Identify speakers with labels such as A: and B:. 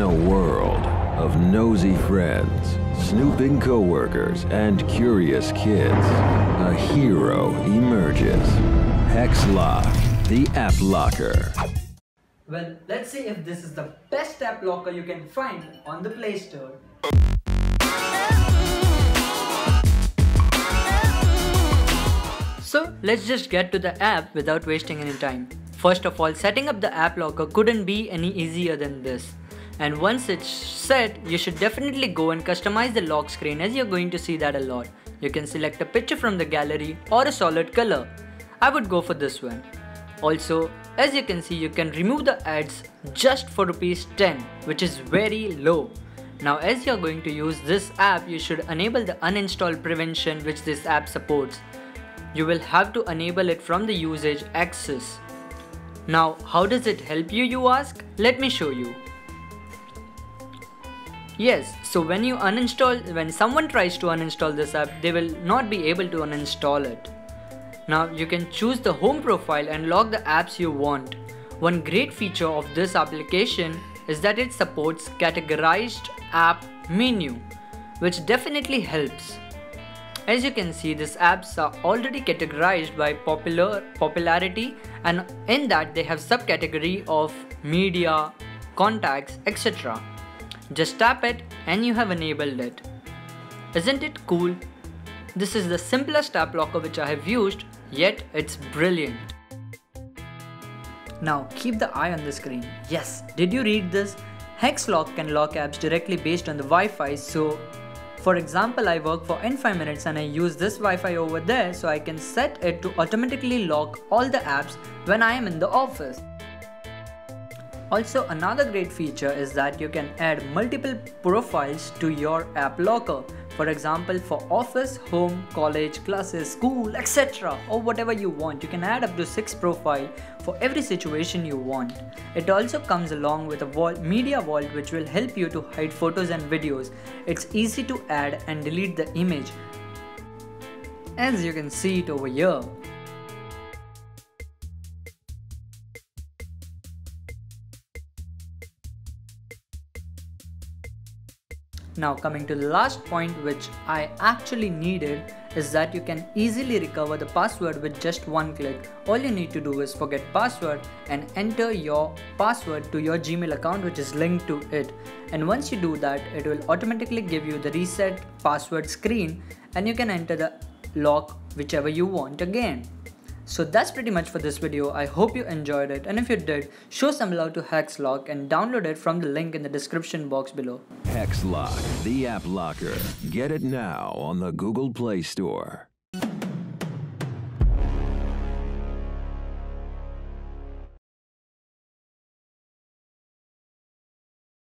A: In a world of nosy friends, snooping coworkers, and curious kids, a hero emerges. Hexlock, the app locker.
B: Well, let's see if this is the best app locker you can find on the Play Store. So let's just get to the app without wasting any time. First of all, setting up the app locker couldn't be any easier than this. And once it's set, you should definitely go and customize the lock screen as you're going to see that a lot. You can select a picture from the gallery or a solid color. I would go for this one. Also, as you can see, you can remove the ads just for rupees 10, which is very low. Now as you're going to use this app, you should enable the uninstall prevention which this app supports. You will have to enable it from the usage access. Now how does it help you you ask? Let me show you. Yes, so when you uninstall, when someone tries to uninstall this app, they will not be able to uninstall it. Now you can choose the home profile and lock the apps you want. One great feature of this application is that it supports categorized app menu, which definitely helps. As you can see, these apps are already categorized by popular popularity and in that they have subcategory of media, contacts, etc. Just tap it and you have enabled it. Isn't it cool? This is the simplest app locker which I have used, yet it's brilliant. Now keep the eye on the screen. Yes, did you read this? Hexlock can lock apps directly based on the Wi-Fi so for example, I work for in 5 minutes and I use this Wi-Fi over there so I can set it to automatically lock all the apps when I am in the office. Also another great feature is that you can add multiple profiles to your app locker. For example, for office, home, college, classes, school, etc. or whatever you want. You can add up to 6 profile for every situation you want. It also comes along with a vault, media vault which will help you to hide photos and videos. It's easy to add and delete the image. As you can see it over here. Now coming to the last point which I actually needed is that you can easily recover the password with just one click. All you need to do is forget password and enter your password to your Gmail account which is linked to it. And once you do that, it will automatically give you the reset password screen and you can enter the lock whichever you want again. So that's pretty much for this video. I hope you enjoyed it and if you did, show some love to Hexlock and download it from the link in the description box below.
A: Hexlock, the app locker. Get it now on the Google Play Store.